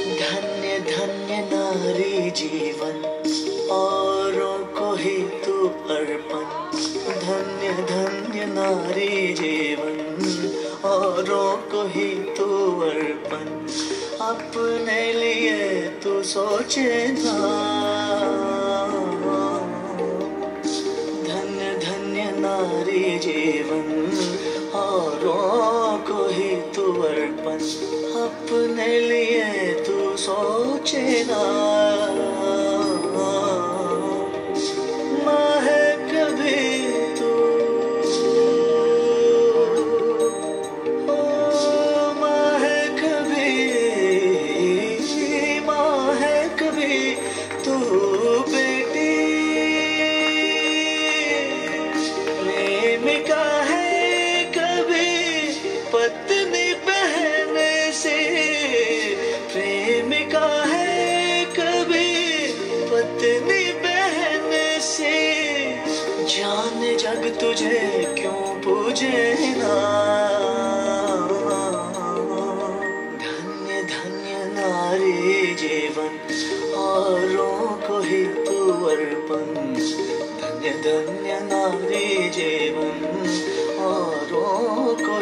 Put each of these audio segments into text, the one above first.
धन्य धन्य नारी जीवन, औरों को ही तू अर्पण। धन्य धन्य नारी जीवन, औरों को ही तू अर्पण। अपने लिए तू सोचे ना धन्य धन्य नारी जीवन, औरों को ही तू अर्पण। अपने लिए तू सोचे ना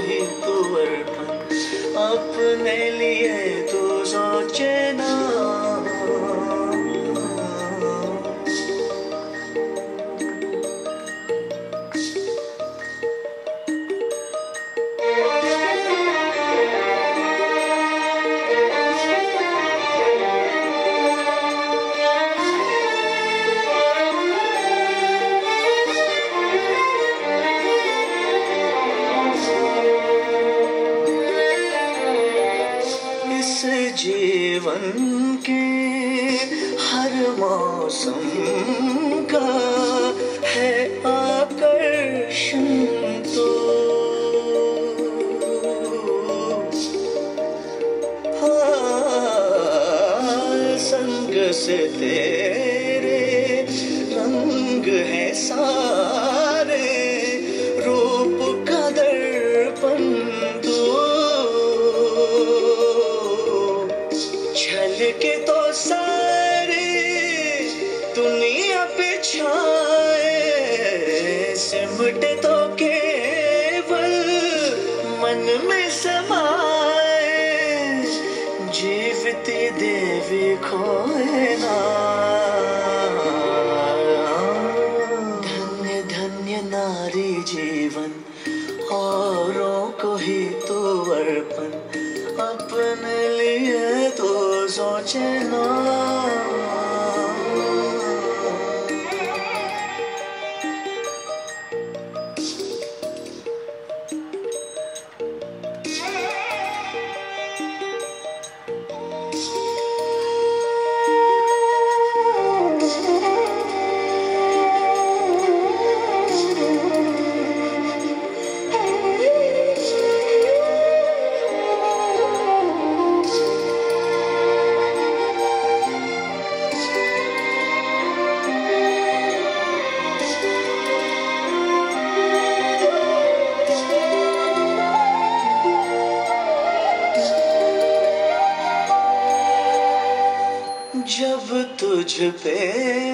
ही अर्पण अपने लिए तो सोचे ना ছুটে তো जब तुझ पे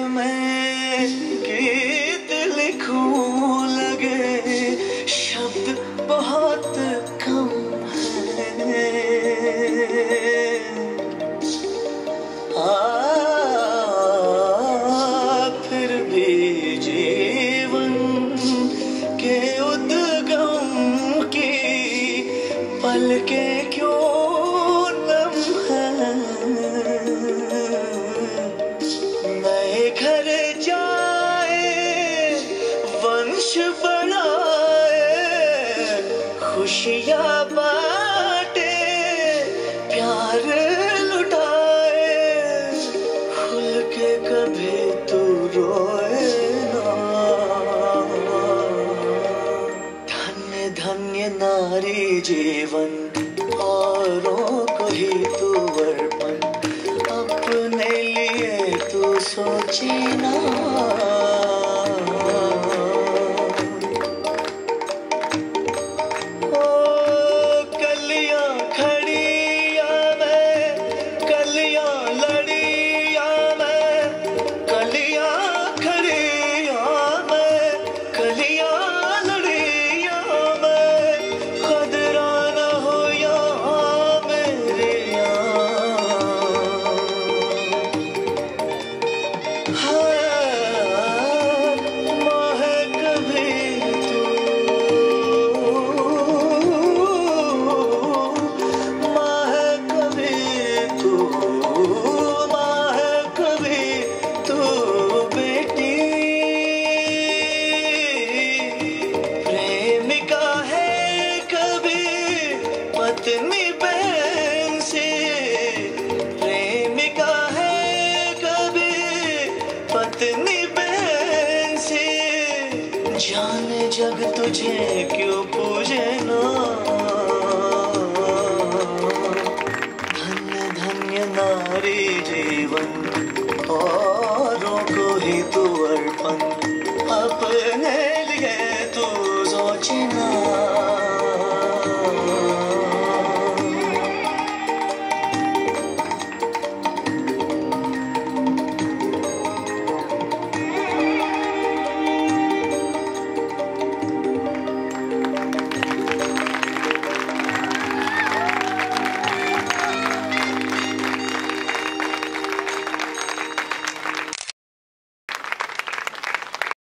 मैं गीत लिखूं लगे शब्द बहुत कम है। आ Chino. क्यों पूजना धन्य धन्य नारी जीवन, औरों को ही तू अर्पण। अपने लिए तू सोचना।